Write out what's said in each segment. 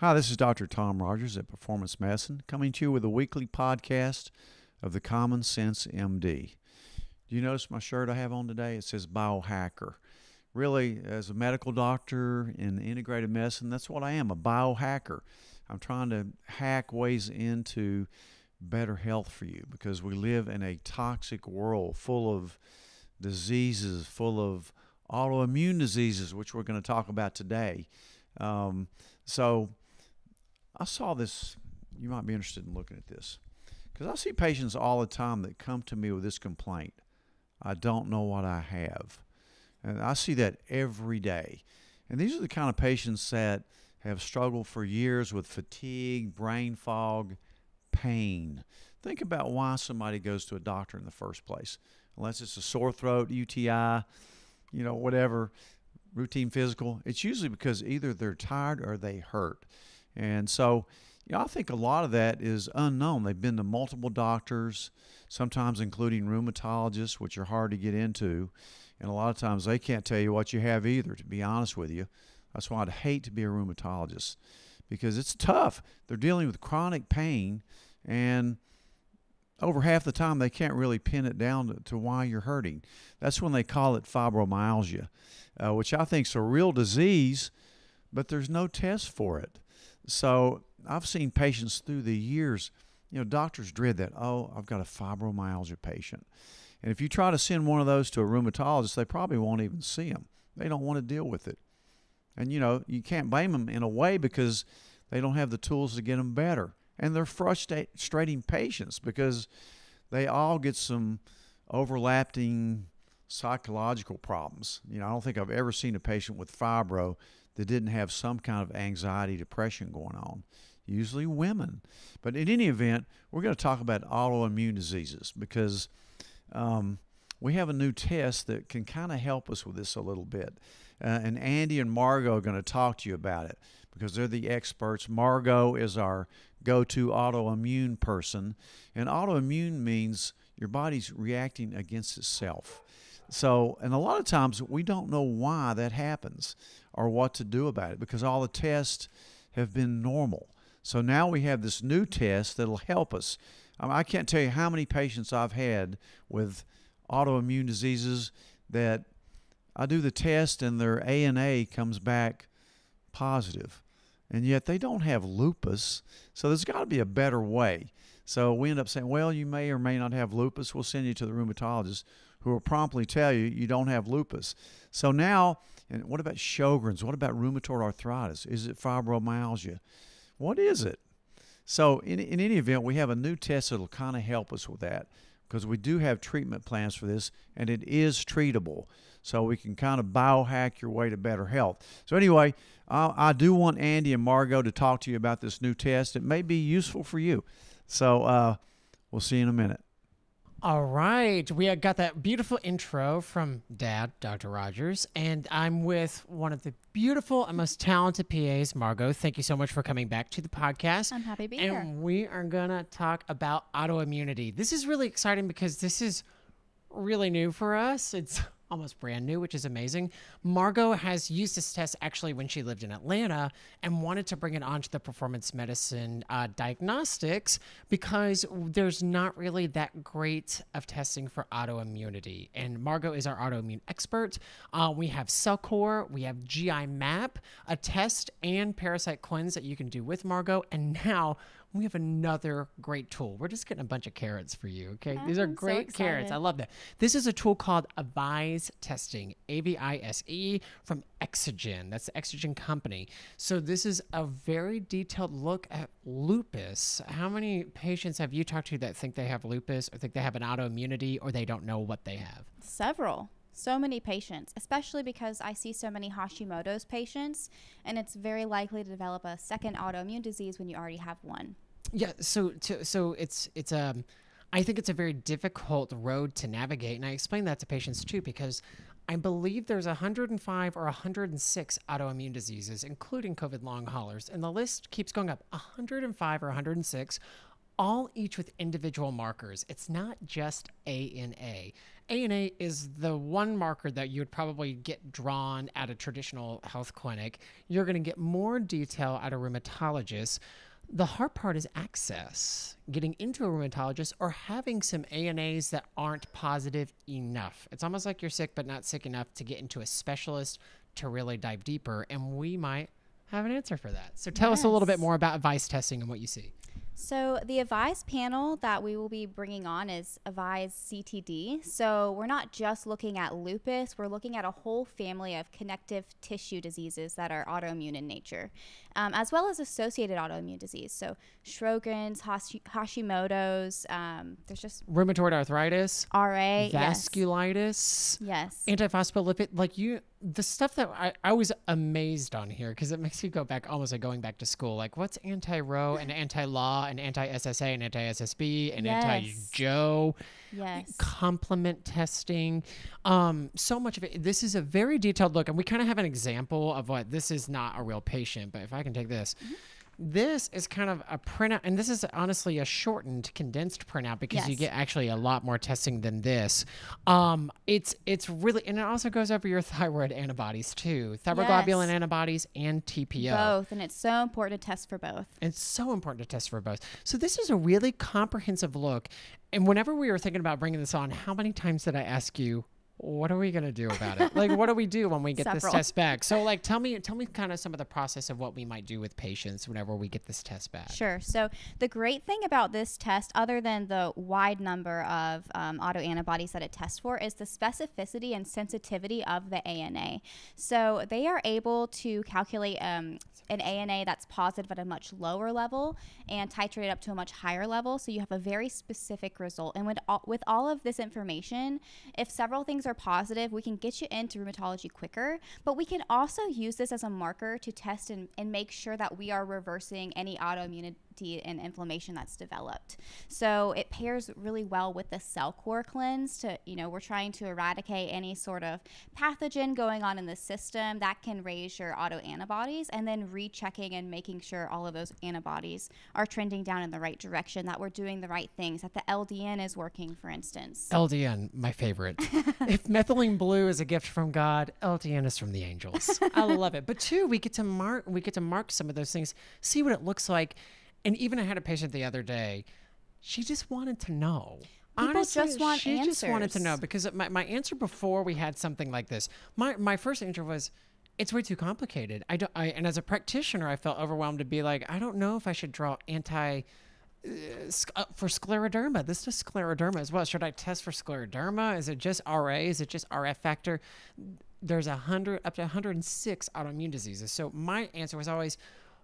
Hi, this is Dr. Tom Rogers at Performance Medicine, coming to you with a weekly podcast of the Common Sense MD. Do you notice my shirt I have on today? It says biohacker. Really, as a medical doctor in integrated medicine, that's what I am a biohacker. I'm trying to hack ways into better health for you because we live in a toxic world full of diseases, full of autoimmune diseases, which we're going to talk about today. Um, so I saw this. You might be interested in looking at this because I see patients all the time that come to me with this complaint. I don't know what I have. And I see that every day. And these are the kind of patients that have struggled for years with fatigue, brain fog, pain. Think about why somebody goes to a doctor in the first place. Unless it's a sore throat, UTI, you know, whatever, routine physical, it's usually because either they're tired or they hurt. And so, you know, I think a lot of that is unknown. They've been to multiple doctors, sometimes including rheumatologists, which are hard to get into. And a lot of times they can't tell you what you have either, to be honest with you. That's why I'd hate to be a rheumatologist because it's tough. They're dealing with chronic pain, and over half the time they can't really pin it down to, to why you're hurting. That's when they call it fibromyalgia, uh, which I think is a real disease, but there's no test for it. So I've seen patients through the years, you know, doctors dread that, oh, I've got a fibromyalgia patient. And if you try to send one of those to a rheumatologist, they probably won't even see them. They don't want to deal with it. And, you know, you can't blame them in a way because they don't have the tools to get them better. And they're frustrating patients because they all get some overlapping psychological problems. You know, I don't think I've ever seen a patient with fibro that didn't have some kind of anxiety, depression going on. Usually women. But in any event, we're going to talk about autoimmune diseases because um, we have a new test that can kind of help us with this a little bit. Uh, and Andy and Margaux are going to talk to you about it because they're the experts. Margaux is our go to autoimmune person. And autoimmune means your body's reacting against itself. So, and a lot of times we don't know why that happens or what to do about it because all the tests have been normal. So now we have this new test that'll help us. I, mean, I can't tell you how many patients I've had with autoimmune diseases that I do the test and their ANA comes back positive. And yet they don't have lupus. So there's got to be a better way. So we end up saying, well, you may or may not have lupus. We'll send you to the rheumatologist who will promptly tell you you don't have lupus. So now, and what about Sjogren's? What about rheumatoid arthritis? Is it fibromyalgia? What is it? So, in, in any event, we have a new test that'll kind of help us with that because we do have treatment plans for this and it is treatable. So, we can kind of biohack your way to better health. So, anyway, uh, I do want Andy and Margaux to talk to you about this new test. It may be useful for you. So, uh, we'll see you in a minute. All right. We got that beautiful intro from Dad, Dr. Rogers, and I'm with one of the beautiful and most talented PAs, Margaux. Thank you so much for coming back to the podcast. I'm happy to be and here. And we are going to talk about autoimmunity. This is really exciting because this is really new for us. It's almost brand new, which is amazing. Margaux has used this test actually when she lived in Atlanta and wanted to bring it onto the performance medicine uh, diagnostics because there's not really that great of testing for autoimmunity. And Margaux is our autoimmune expert. Uh, we have CellCore, we have GI Map, a test and parasite cleanse that you can do with Margaux, and now we have another great tool. We're just getting a bunch of carrots for you, okay? Oh, These are I'm so great carrots. I love that. This is a tool called Avise Testing, A V I S E, from Exagen. That's the Exagen company. So this is a very detailed look at lupus. How many patients have you talked to that think they have lupus or think they have an autoimmunity or they don't know what they have? Several. So many patients, especially because I see so many Hashimoto's patients, and it's very likely to develop a second autoimmune disease when you already have one. Yeah, so to, so it's it's um I think it's a very difficult road to navigate and I explain that to patients too because I believe there's 105 or 106 autoimmune diseases including COVID long haulers and the list keeps going up 105 or 106 all each with individual markers. It's not just a and ANA. ANA is the one marker that you would probably get drawn at a traditional health clinic. You're going to get more detail at a rheumatologist. The hard part is access, getting into a rheumatologist or having some ANAs that aren't positive enough. It's almost like you're sick, but not sick enough to get into a specialist to really dive deeper. And we might have an answer for that. So tell us a little bit more about Vice testing and what you see. So the Avise panel that we will be bringing on is Avise CTD. So we're not just looking at lupus, we're looking at a whole family of connective tissue diseases that are autoimmune in nature, um, as well as associated autoimmune disease. So Sjogren's, Hashi- Hashimoto's, um, there's just Rheumatoid arthritis, RA. yes. vasculitis, Yes. antiphospholipid like you the stuff that i, I was amazed on here because it makes you go back almost like going back to school like what's anti-ro and anti-La and anti-ssa and anti-ssb and Yes. anti-joe? Yes. complement testing. Um so much of it this is a very detailed look and we kind of have an example of what this is not a real patient but if i can take this this is kind of a printout and this is honestly a shortened condensed printout because you get actually a lot more testing than this um it's it's really and it also goes over your thyroid antibodies too thyroglobulin Yes. antibodies and tpo Both. And it's so important to test for both. it's so important to test for both. So this is a really comprehensive look. And whenever we were thinking about bringing this on, how many times did I ask you, what are we going to do about it? like, what do we do when we get this test back? So like, tell me, tell me kind of some of the process of what we might do with patients whenever we get this test back. Sure. So the great thing about this test, other than the wide number of um, autoantibodies that it tests for, is the specificity and sensitivity of the ANA. So they are able to calculate um, an ANA that's positive at a much lower level and titrate it up to a much higher level. So you have a very specific result. And with all, with all of this information, if several things are positive, we can get you into rheumatology quicker. But we can also use this as a marker to test and, and make sure that we are reversing any and inflammation that's developed. So it pairs really well with the CellCore cleanse to, you know, we're trying to eradicate any sort of pathogen going on in the system that can raise your autoantibodies and then rechecking and making sure all of those antibodies are trending down in the right direction, that we're doing the right things, that the LDN is working, for instance. LDN, my favorite. if methylene blue is a gift from God, LDN is from the angels. I love it. But two, we get to mark we get to mark some of those things, see what it looks like. And even I had a patient the other day. She just wanted to know. People just want she just wanted to know because my, my answer before we had something like this, my my first answer was, it's way too complicated. I don't. I, and as a practitioner, I felt overwhelmed to be like, I don't know if I should draw anti sc- uh, for scleroderma. This is scleroderma as well. Should I test for scleroderma? Is it just RA? Is it just RF factor? There's a hundred up to 106 autoimmune diseases. So my answer was always,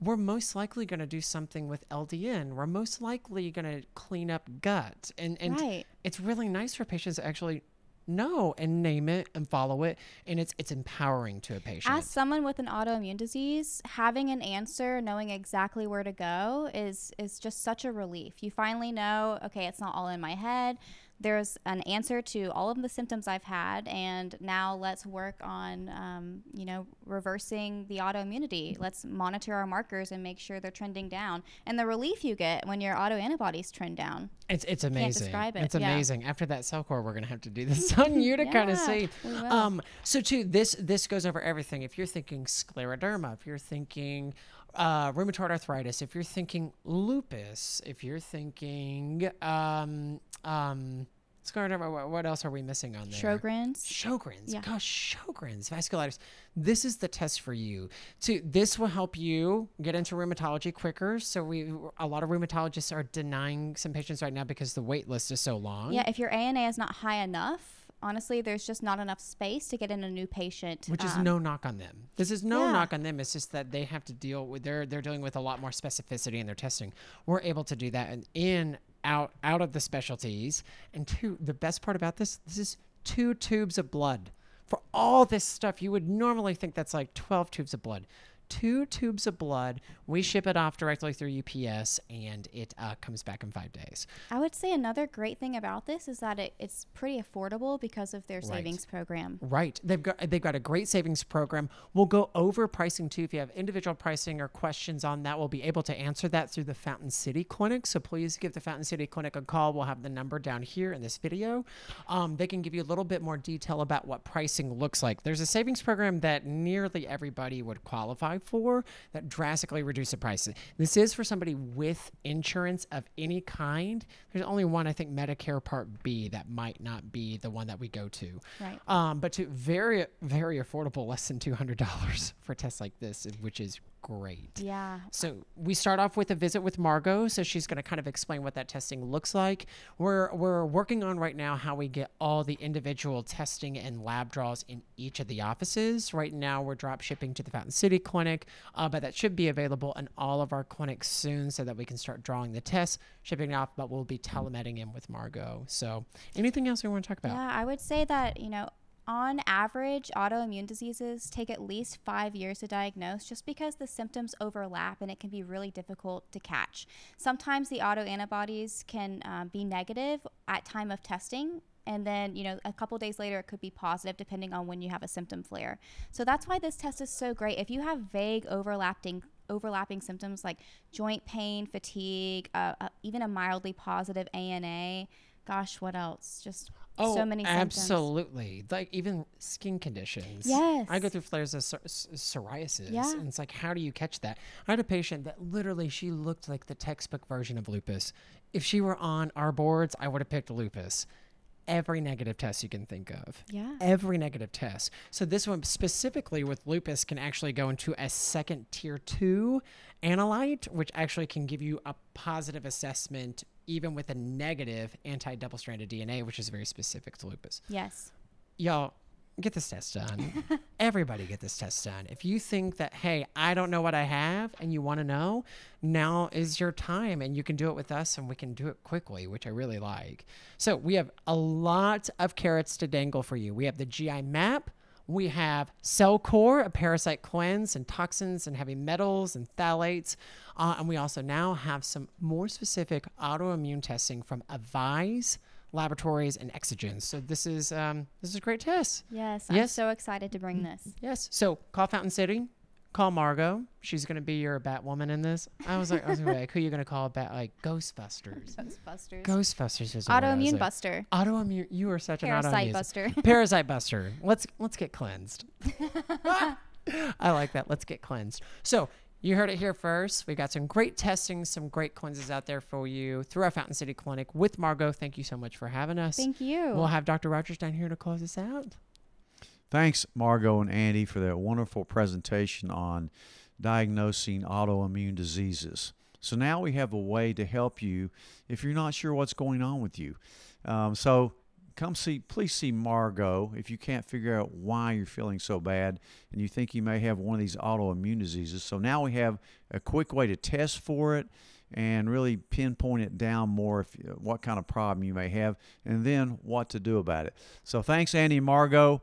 we're most likely going to do something with LDN. We're most likely going to clean up gut, and and Right. it's really nice for patients to actually know and name it and follow it, and it's it's empowering to a patient. As someone with an autoimmune disease, having an answer, knowing exactly where to go is is just such a relief. You finally know, okay, it's not all in my head. There's an answer to all of the symptoms I've had, and now let's work on, um, you know, reversing the autoimmunity. Let's monitor our markers and make sure they're trending down. And the relief you get when your autoantibodies trend down. It's it's amazing. describe it, It's yeah. amazing. After that CellCore, we're gonna have to do this on you to kind of see. Um. So too, this this goes over everything. If you're thinking scleroderma, if you're thinking uh, rheumatoid arthritis, if you're thinking lupus, if you're thinking um um what else are we missing on there? Sjogren's. Sjogren's. Yeah. Gosh, Sjogren's, vasculitis. This is the test for you. To this will help you get into rheumatology quicker. So we a lot of rheumatologists are denying some patients right now because the wait list is so long. Yeah, if your ANA is not high enough, honestly, there's just not enough space to get in a new patient. Which is um, no knock on them. This is no yeah. knock on them. It's just that they have to deal with they're they're dealing with a lot more specificity in their testing. We're able to do that and in out out of the specialties. And two, the best part about this, this is two tubes of blood. For all this stuff, you would normally think that's like 12 tubes of blood. Two tubes of blood. We ship it off directly through UPS, and it uh, comes back in five days. I would say another great thing about this is that it, it's pretty affordable because of their Right. savings program. Right. They've got they've got a great savings program. We'll go over pricing too. If you have individual pricing or questions on that, we'll be able to answer that through the Fountain City Clinic. So please give the Fountain City Clinic a call. We'll have the number down here in this video. Um, they can give you a little bit more detail about what pricing looks like. There's a savings program that nearly everybody would qualify for that drastically reduce the prices. This is for somebody with insurance of any kind. There's only one, I think, Medicare Part B that might not be the one that we go to. Right. Um, but to very, very affordable, less than two hundred dollars for a test like this, which is great. Yeah. So we start off with a visit with Margaux. So she's going to kind of explain what that testing looks like. We're we're working on right now how we get all the individual testing and lab draws in each of the offices. Right now we're drop shipping to the Fountain City Clinic, uh, but that should be available in all of our clinics soon, so that we can start drawing the tests, shipping it off. But we'll be telemetting in with Margaux. So anything else we want to talk about? Yeah, I would say that, you know, on average, autoimmune diseases take at least five years to diagnose just because the symptoms overlap and it can be really difficult to catch. Sometimes the autoantibodies can um, be negative at time of testing. And then, you know, a couple days later, it could be positive depending on when you have a symptom flare. So that's why this test is so great. If you have vague overlapping overlapping symptoms like joint pain, fatigue, uh, uh, even a mildly positive ANA, gosh, what else? Just Oh, so many symptoms. absolutely. Like even skin conditions. Yes. I go through flares of psor- psoriasis. Yeah. And it's like, how do you catch that? I had a patient that literally she looked like the textbook version of lupus. If she were on our boards, I would have picked lupus. Every negative test you can think of. Yeah. Every negative test. So this one specifically with lupus can actually go into a second tier two analyte, which actually can give you a positive assessment even with a negative anti double stranded DNA, which is very specific to lupus. Yes. Y'all, get this test done. Everybody get this test done. If you think that, hey, I don't know what I have and you want to know, now is your time and you can do it with us and we can do it quickly, which I really like. So we have a lot of carrots to dangle for you. We have the GI map. We have CellCore, a parasite cleanse and toxins and heavy metals and phthalates. Uh, and we also now have some more specific autoimmune testing from Avise Laboratories and Exagens. So this is um, this is a great test. Yes. I'm so excited to bring this. Yes. So call Fountain City. Call Margaux. She's gonna be your Batwoman in this. I was like, I was like, who are you gonna call? Bat like Ghostbusters. Ghostbusters. Ghostbusters is what was Autoimmune like. buster. Autoimmune. You are such an Parasite autoimmune. buster. Parasite Buster. Let's let's get cleansed. I like that. Let's get cleansed. So you heard it here first. We got some great testing, some great cleanses out there for you through our Fountain City Clinic with Margaux. Thank you so much for having us. Thank you. We'll have Dr. Rogers down here to close us out. Thanks, Margaux and Andy, for that wonderful presentation on diagnosing autoimmune diseases. So now we have a way to help you if you're not sure what's going on with you. Um, so come see, please see Margaux if you can't figure out why you're feeling so bad and you think you may have one of these autoimmune diseases. So now we have a quick way to test for it and really pinpoint it down more if what kind of problem you may have and then what to do about it. So thanks Andy and Margaux.